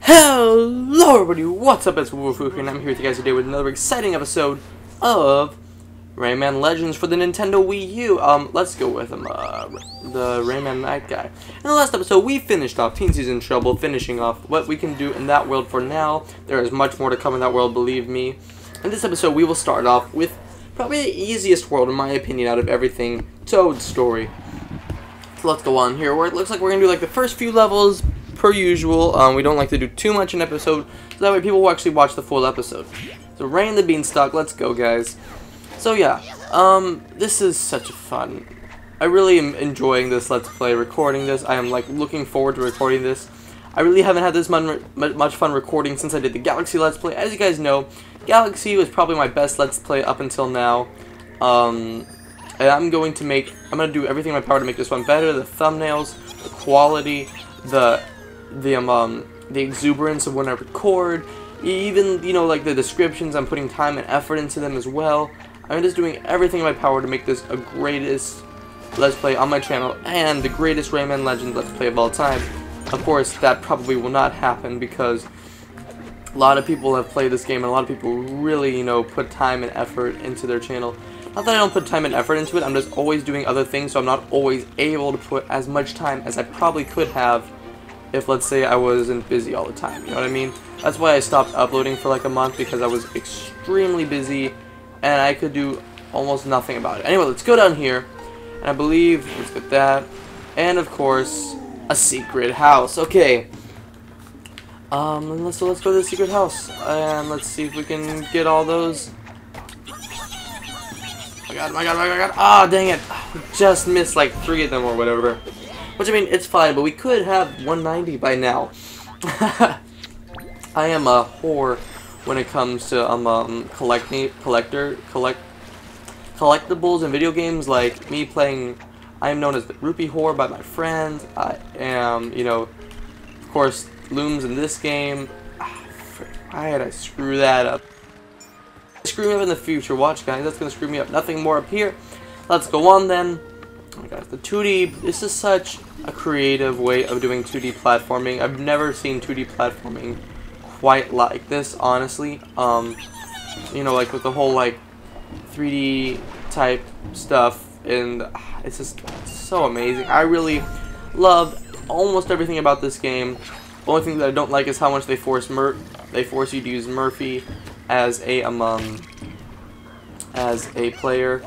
Hello everybody, what's up, it's Wolfoo and I'm here with you guys today with another exciting episode of Rayman Legends for the Nintendo Wii U. Um, let's go with um, uh, the Rayman Night Guy. In the last episode, we finished off Teen in Trouble, finishing off what we can do in that world for now. There is much more to come in that world, believe me. In this episode, we will start off with probably the easiest world, in my opinion, out of everything, Toad's Story. So let's go on here, where it looks like we're going to do like the first few levels, per usual. Um, we don't like to do too much in episode, so that way people will actually watch the full episode. So Ray and the Beanstalk, let's go guys. So yeah, um, this is such fun. I really am enjoying this Let's Play, recording this. I am like looking forward to recording this. I really haven't had this much fun recording since I did the Galaxy Let's Play. As you guys know, Galaxy was probably my best Let's Play up until now. Um, and I'm going to make, I'm going to do everything in my power to make this one better. The thumbnails, the quality, the, the, um, um, the exuberance of when I record, even, you know, like the descriptions, I'm putting time and effort into them as well. I'm just doing everything in my power to make this a greatest Let's Play on my channel and the greatest Rayman Legends Let's Play of all time. Of course, that probably will not happen because a lot of people have played this game and a lot of people really, you know, put time and effort into their channel. Not that I don't put time and effort into it, I'm just always doing other things, so I'm not always able to put as much time as I probably could have if, let's say, I wasn't busy all the time, you know what I mean? That's why I stopped uploading for like a month, because I was extremely busy and I could do almost nothing about it. Anyway, let's go down here, and I believe, let's get that, and of course, a secret house. Okay, um, let's, so let's go to the secret house, and let's see if we can get all those. My god, my god, my god, ah, oh, dang it, we just missed like three of them or whatever. Which, I mean, it's fine, but we could have 190 by now. I am a whore when it comes to um, um collecting collector collect collectibles in video games like me playing I am known as the Rupee Whore by my friends. I am, you know, of course, lums in this game. Ah, why did I screw that up? Screw me up in the future. Watch, guys. That's to screw me up. Nothing more up here. Let's go on then. Oh my gosh, the 2D. This is such a creative way of doing 2D platforming. I've never seen 2D platforming quite like this, honestly. Um, you know, like with the whole like 3D type stuff, and it's just so amazing. I really love almost everything about this game. The only thing that I don't like is how much they force Mur they force you to use Murfy as a um, um as a player.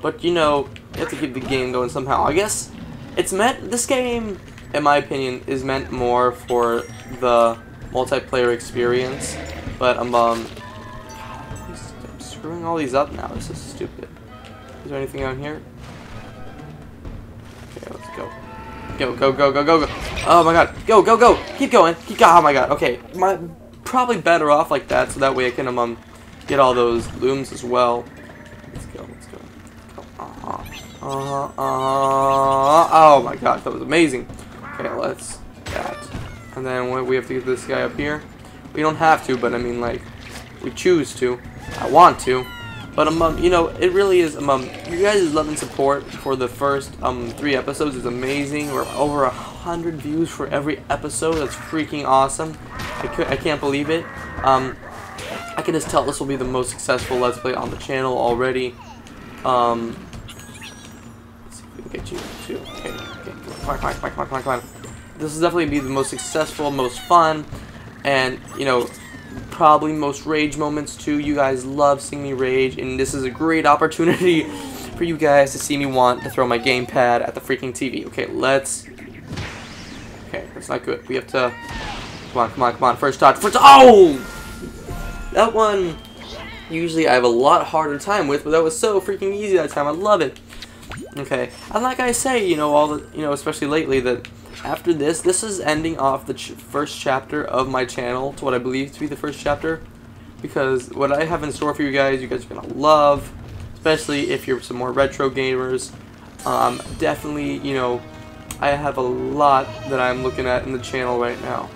But you know, you have to keep the game going somehow. I guess it's meant this game, in my opinion, is meant more for the multiplayer experience. But I'm um, I'm screwing all these up now. This is stupid. Is there anything on here? Okay, let's go. Go, go, go, go, go, go. Oh my god. Go, go, go. Keep going. Keep going. Oh my god. Okay. My, probably better off like that so that way I can um, um get all those lums as well. Let's go. Let's go. Uh-huh. Uh-huh. Uh-huh. Oh my god. That was amazing. Okay, let's that. And then we have to get this guy up here. We don't have to, but I mean, like, we choose to. I want to. But, um, um you know, it really is, um, um, you guys' love and support for the first, um, three episodes is amazing. We're over a hundred views for every episode. That's freaking awesome. I, can't believe it. Um, I can just tell this will be the most successful Let's Play on the channel already. Um, let's see if we can get you too. Okay, okay, come on, come on, come on, come on, come on, come on this will definitely be the most successful, most fun, and, you know, probably most rage moments too. You guys love seeing me rage, and this is a great opportunity for you guys to see me want to throw my gamepad at the freaking TV. Okay, let's... Okay, that's not good. We have to... Come on, come on, come on. First shot. First... Oh! That one... Usually I have a lot harder time with, but that was so freaking easy that time. I love it. Okay, and like I say, you know, all the, you know, especially lately, that after this, this is ending off the ch first chapter of my channel to what I believe to be the first chapter. Because what I have in store for you guys, you guys are going to love. Especially if you're some more retro gamers. Um, definitely, you know, I have a lot that I'm looking at in the channel right now.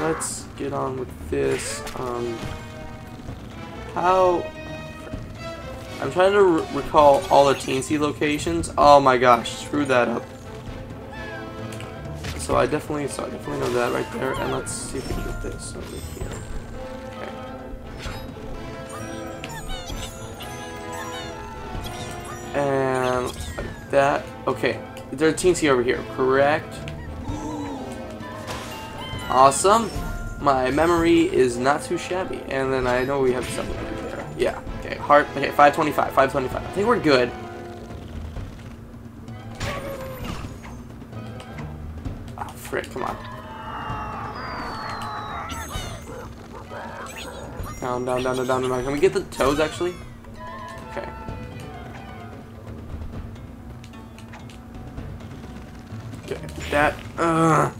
Let's get on with this. Um, how... I'm trying to recall all the Teensy locations. Oh my gosh, screw that up. So I definitely, so I definitely know that right there. And let's see if we can get this over here. Okay. And like that. Okay. There's a teensy over here, correct? Awesome. My memory is not too shabby. And then I know we have something there. Yeah. Okay. Heart. Okay. 525. 525. I think we're good. Oh, frick. Come on. Down, down, down, down, down, down. Can we get the toes actually? Okay. Okay. That. Uh.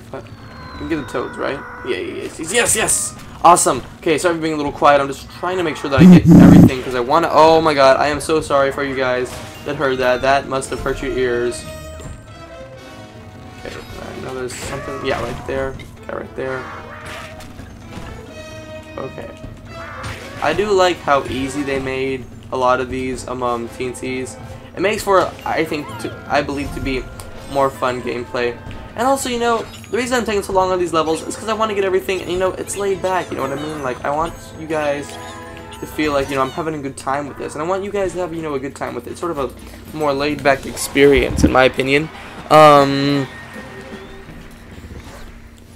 555. You can get the toads, right? Yeah, yeah, yes, yes, yes, yes! Awesome! Okay, sorry for being a little quiet. I'm just trying to make sure that I get everything because I want to. Oh my god, I am so sorry for you guys that heard that. That must have hurt your ears. Okay, I know there's something. Yeah, right there. Okay, right there. Okay. I do like how easy they made a lot of these um, um, among teensies. It makes for, I think, to, I believe to be more fun gameplay. And also, you know, the reason I'm taking so long on these levels is because I want to get everything, and you know, it's laid back, you know what I mean? Like, I want you guys to feel like, you know, I'm having a good time with this, and I want you guys to have, you know, a good time with it. It's sort of a more laid back experience, in my opinion. Um,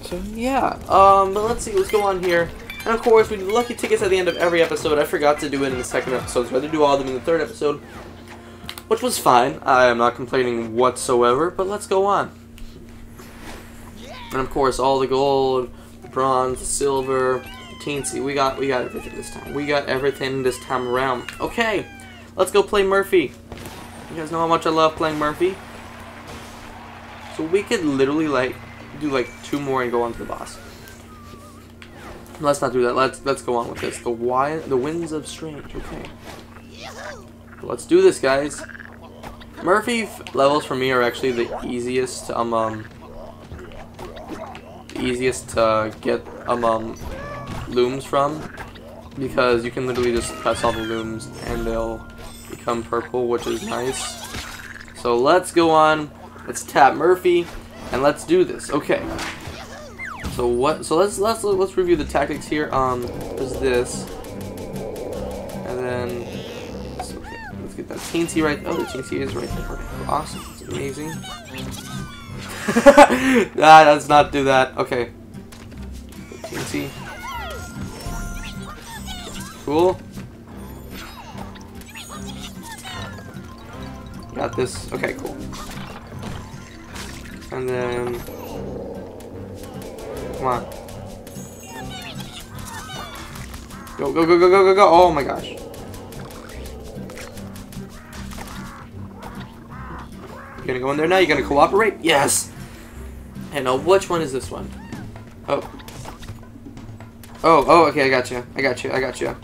so, yeah, um, but let's see, let's go on here. And of course, we do lucky tickets at the end of every episode. I forgot to do it in the second episode, so I had to do all of them in the third episode. Which was fine. I am not complaining whatsoever, but let's go on. And of course, all the gold, bronze, silver, teensy. We got, we got everything this time. We got everything this time around. Okay, let's go play Murfy. You guys know how much I love playing Murfy. So we could literally like do like two more and go on to the boss. Let's not do that. Let's let's go on with this. The why the winds of strange. Okay. Let's do this, guys. Murfy levels for me are actually the easiest um um easiest to get um, lums from because you can literally just press all the lums and they'll become purple, which is nice. So let's go on. Let's tap Murfy and let's do this. Okay. So what? So let's let's let's review the tactics here. Um, there's this, and then let's, okay, let's get that teensy right. Oh, the teensy is right there. Awesome. It's amazing. Ah, let's not do that. Okay. Teensy. Cool. Got this. Okay, cool. And then Come on. Go, go, go, go, go, go, go. Oh my gosh. You gonna go in there now? You gonna cooperate? Yes! And now, which one is this one? Oh. Oh, oh, okay, I got you. I got you, I got you.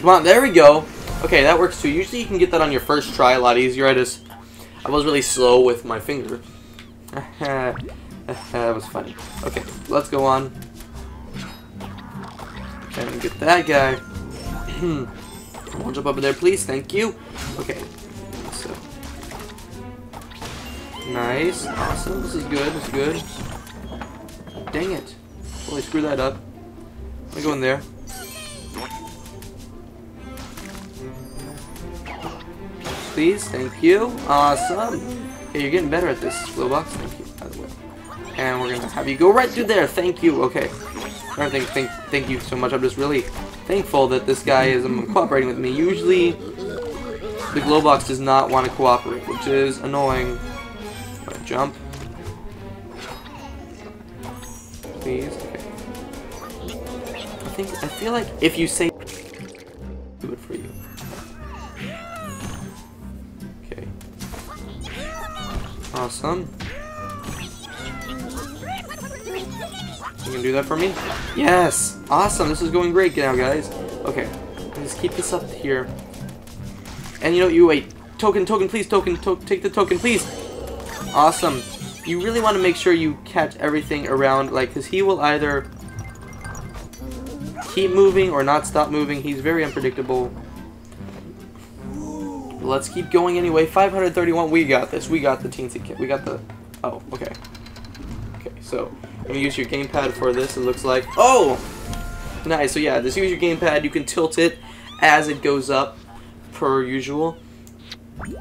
Come on, there we go. Okay, that works too. Usually you can get that on your first try a lot easier. I just, I was really slow with my finger. that was funny. Okay, let's go on. And get that guy. Won't jump over there, please. Thank you. Okay. So. Nice. Awesome. This is good. This is good. Dang it. Well, I screwed that up. Let me go in there. please. Thank you. Awesome. Okay, you're getting better at this, Globox. Thank you, by the way. And we're gonna have you go right through there. Thank you. Okay. Think thank thank you so much. I'm just really thankful that this guy is cooperating with me. Usually, the Globox does not want to cooperate, which is annoying. Right, jump. Please. Okay. I think I feel like if you say do it for you. Okay. Awesome. You can do that for me? Yes! Awesome, this is going great now, guys. Okay, let's keep this up here. And you know, you wait. Token, token, please, token, to take the token, please! Awesome. You really want to make sure you catch everything around, like, because he will either keep moving or not stop moving. He's very unpredictable. let's keep going anyway. 531. We got this. We got the teensy kit. We got the. Oh, okay. Okay, so I'm gonna use your gamepad for this. It looks like. Oh, nice. So yeah, just use your gamepad. You can tilt it as it goes up, per usual.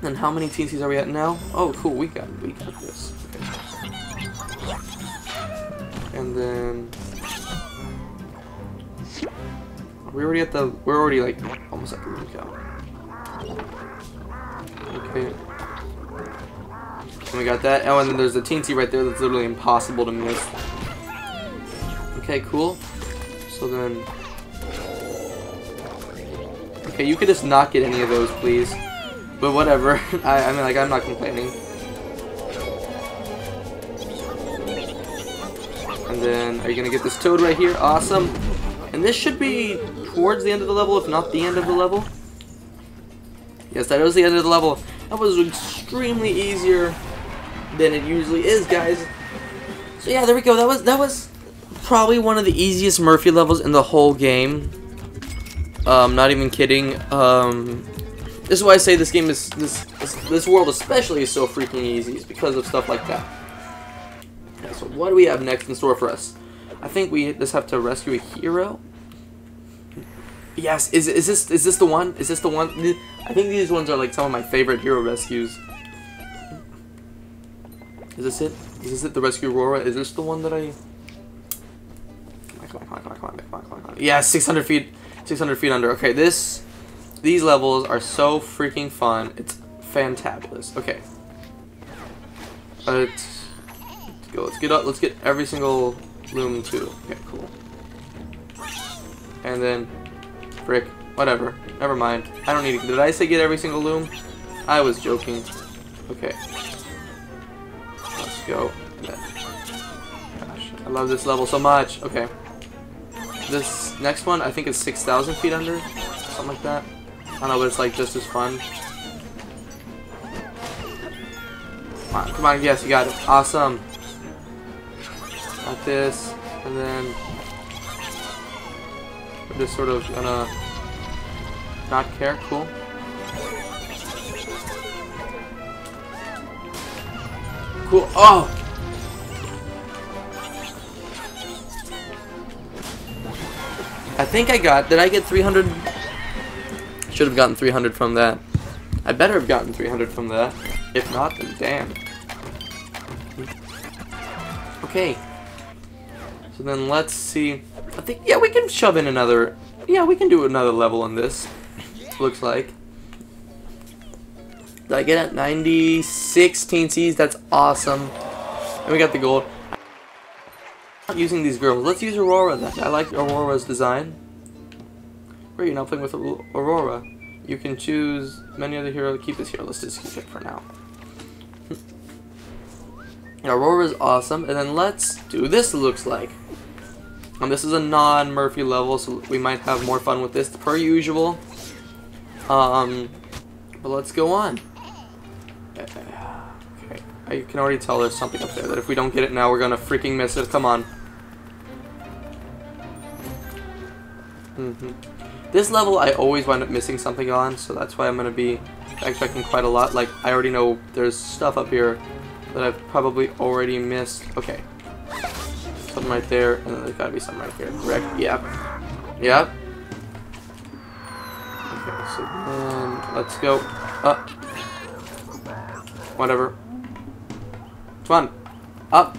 And how many teensies are we at now? Oh, cool. We got we got this. Okay. And then. we're we already at the. We're already like almost at the room count. Okay. And we got that. Oh, and then there's a teensy right there that's literally impossible to miss. Okay, cool. So then... Okay, you could just not get any of those, please. But whatever. I, I mean, like, I'm not complaining. And then, are you gonna get this toad right here? Awesome. And this should be towards the end of the level, if not the end of the level. Yes, that was the end of the level. That was extremely easier than it usually is, guys. So yeah, there we go. That was that was probably one of the easiest Murfy levels in the whole game. I'm um, not even kidding. Um, this is why I say this game is this this, this world especially is so freaking easy. It's because of stuff like that. So what do we have next in store for us? I think we just have to rescue a hero. Yes, is is this is this the one? Is this the one? I think these ones are like some of my favorite hero rescues. Is this it? Is this it? The rescue Aurora? Is this the one that I? Come on, come on, come on, come on, come on, come on, come on. Yeah, 600 feet, 600 feet under. Okay, this, these levels are so freaking fun. It's fantabulous. Okay. Let's, let's go. Let's get up. Let's get every single lum too. Okay, cool. And then Frick. Whatever. Never mind. I don't need it. Did I say get every single lum? I was joking. Okay. Let's go. Gosh, I love this level so much. Okay. This next one, I think it's 6,000 feet under. Something like that. I don't know, but it's like just as fun. Come on, come on, yes, you got it. Awesome. Got this, and then we're just sort of gonna not care. Cool. Cool. Oh! I think I got, did I get 300? Should have gotten 300 from that. I better have gotten 300 from that. If not, then damn. Okay. So then let's see. I think, yeah, we can shove in another, yeah, we can do another level on this. Looks like. Did I get it? 96 teensies, that's awesome. And we got the gold. Using these girls. Let's use Aurora then. I like Aurora's design. Great, you're now playing with Aurora. You can choose many other heroes. Keep this here. Let's just keep it for now. Aurora's awesome. And then let's do this looks like. And this is a non-Murfy level, so we might have more fun with this per usual. Um, but let's go on. Okay, I can already tell there's something up there that if we don't get it now, we're gonna freaking miss it. Come on. Mm -hmm. This level, I always wind up missing something on, so that's why I'm gonna be expecting quite a lot. Like, I already know there's stuff up here that I've probably already missed. Okay. Something right there, and then there's gotta be something right here, correct? Yep. Yep. Okay, so then let's go up. Whatever. Come on. Up.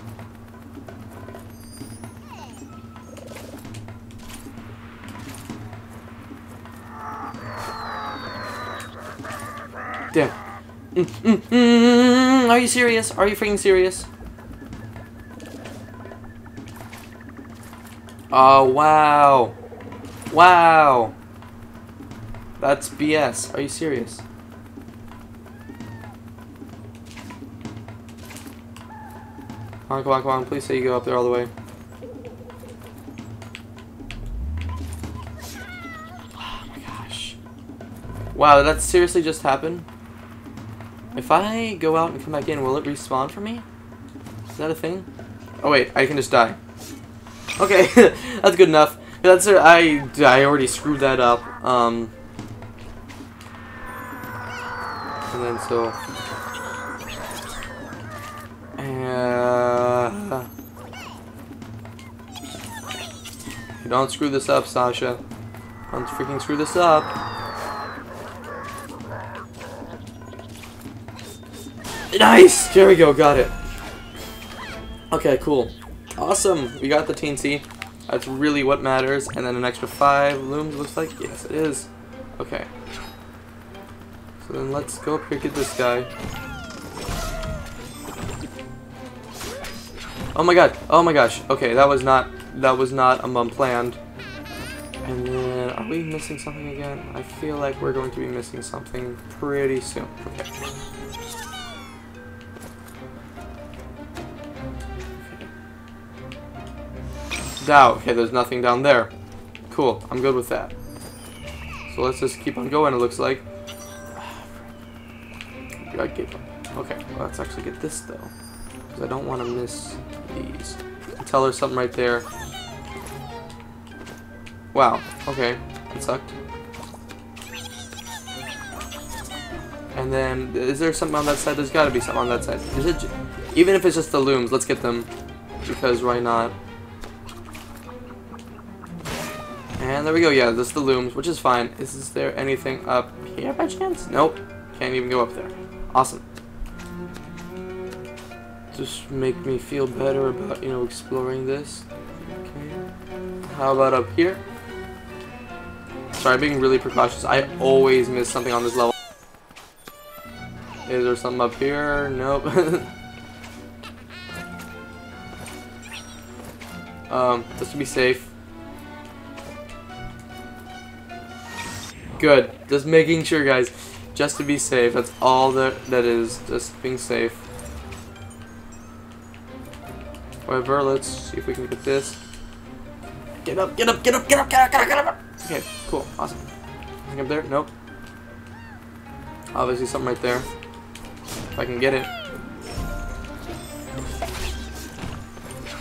Damn. Mm, mm, mm, are you serious? Are you freaking serious? Oh, wow. Wow. That's BS. Are you serious? Come on, come on, come on. Please say you go up there all the way. Oh my gosh. Wow, that seriously just happen? If I go out and come back in, will it respawn for me? Is that a thing? Oh wait, I can just die. Okay, that's good enough. That's I I already screwed that up. Um And then so... Uh, don't screw this up, Sasha. Don't freaking screw this up. Nice! There we go, got it. Okay, cool. Awesome, we got the teensy. That's really what matters. And then an extra five lums, looks like. Yes, it is. Okay. So then let's go up here, get this guy. Oh my god, oh my gosh. Okay, that was not, that was not um, unplanned. And then, are we missing something again? I feel like we're going to be missing something pretty soon. Okay. Down. Okay, there's nothing down there. Cool, I'm good with that. So let's just keep on going, it looks like. I. Okay, well, let's actually get this, though. Because I don't want to miss these. Tell her something right there. Wow, okay. It sucked. And then, is there something on that side? There's got to be something on that side. Is it, even if it's just the lums, let's get them. Because why not? And there we go, yeah, this is the lums, which is fine. Is, there anything up here by chance? Nope. Can't even go up there. Awesome. Just make me feel better about, you know, exploring this. Okay. How about up here? Sorry, I'm being really precautious. I always miss something on this level. Is there something up here? Nope. um, just to be safe. Good. Just making sure, guys. Just to be safe. That's all that that is. Just being safe. However, let's see if we can get this. Get up, get up, get up, get up, get up, get up, get up. Okay, cool, awesome. Anything up there? Nope. Obviously something right there. If I can get it.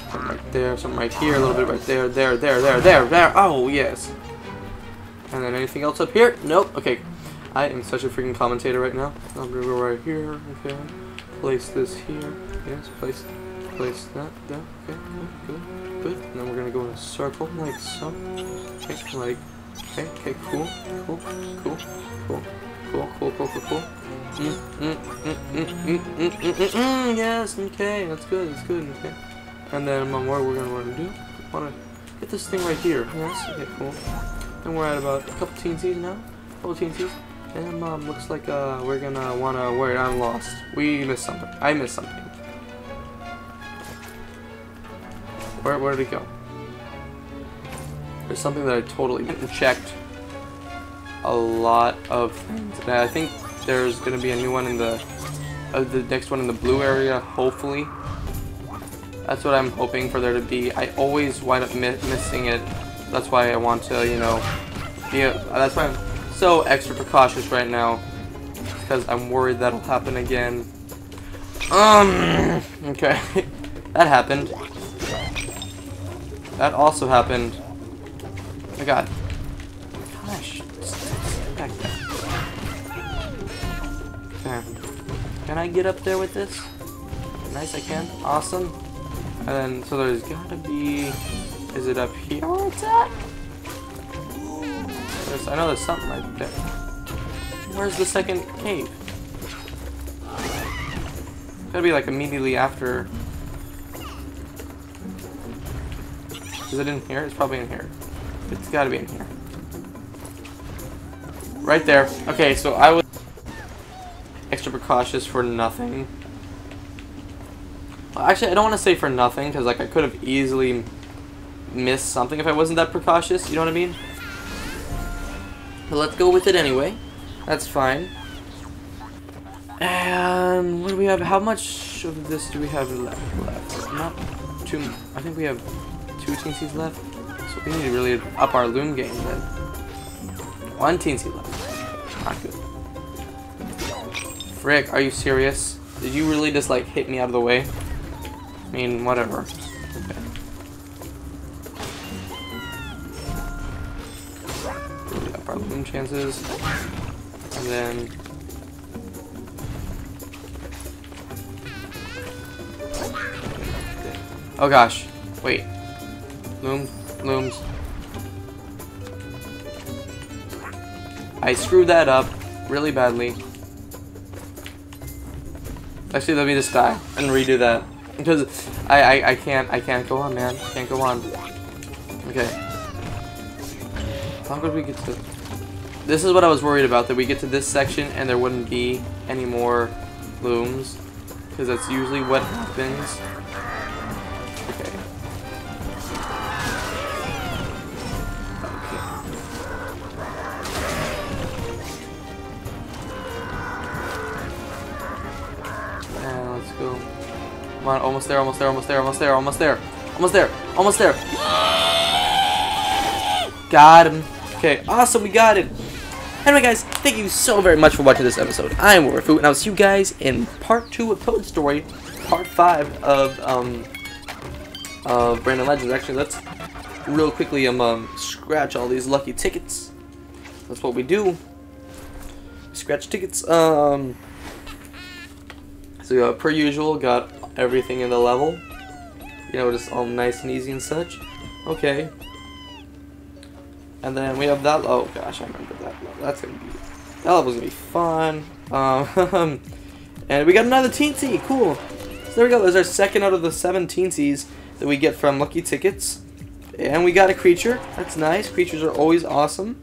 Something right there, something right here, a little bit right there, there, there, there, there, there. Oh, yes. And then anything else up here? Nope. Okay. I am such a freaking commentator right now. I'm gonna go right here. Okay. Place this here. Yes, place place that there. Okay, good, good, good. And then we're gonna go in a circle like so. Okay, like okay, okay, cool, cool, cool, cool. Cool, cool, cool, cool, cool. Mm, mm, mm, mm, mm, mm, mm, mm, mm, yes, okay, that's good, that's good, okay. And then um, what we're gonna want to do, want to get this thing right here. Yes, okay, cool. And we're at about a couple teensies now. A couple teensies. And um, looks like uh, we're gonna wanna. Wait, I'm lost. We missed something. I missed something. Where, where did it go? There's something that I totally didn't checked. A lot of things. And I think there's gonna be a new one in the. Uh, the next one in the blue area, hopefully. That's what I'm hoping for there to be. I always wind up mi missing it that's why I want to, you know, yeah, that's why I'm so extra precautious right now. Because I'm worried that'll happen again. Um, okay. that happened. That also happened. Oh my god. Gosh. Back there. Can I get up there with this? Nice, I can. Awesome. And then, so there's gotta be... Is it up here where it's at? There's, I know there's something right there. Where's the second cave? Gotta be like immediately after. Is it in here? It's probably in here. It's gotta be in here. Right there. Okay, so I was extra precautious for nothing. Well, actually, I don't want to say for nothing, because like I could have easily miss something if I wasn't that precautious, you know what I mean? But let's go with it anyway. That's fine. And what do we have? How much of this do we have left? left? Not too. I think we have two teensies left. So we need to really up our lum game then. One teensy left. Not good. Frick, are you serious? Did you really just like hit me out of the way? I mean, whatever. about boom chances. And then... Oh gosh, wait. Lum, lums. I screwed that up really badly. Actually, let me just die and redo that. Because I, I, I can't, I can't go on, man. Can't go on. Okay. How could we get to... This is what I was worried about that we get to this section and there wouldn't be any more lums because that's usually what happens. Okay. And uh, let's go. Come on, almost there, almost there, almost there, almost there, almost there, almost there, almost there. Got him. Okay, awesome, we got it. Anyway, guys, thank you so very much for watching this episode. I am Warfu, and I'll see you guys in part two of Toad Story, part five of um of Rayman Legends. Actually, let's real quickly um, um scratch all these lucky tickets. That's what we do. Scratch tickets. Um. So uh, per usual, got everything in the level. You know, just all nice and easy and such. Okay. And then we have that. Oh gosh, I remember that. Level. That's gonna be. That level's gonna be fun. Um, and we got another teensy. Cool. So there we go. There's our second out of the seven teensies that we get from Lucky Tickets. And we got a creature. That's nice. Creatures are always awesome.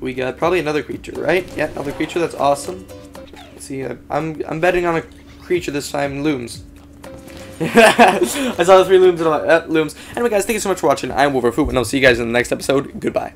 We got probably another creature, right? Yeah, another creature. That's awesome. Let's see, I'm I'm betting on a creature this time. Lums. I saw the three lums and I'm like, eh, lums. Anyway, guys, thank you so much for watching. I'm Wolver Foo, and I'll see you guys in the next episode. Goodbye.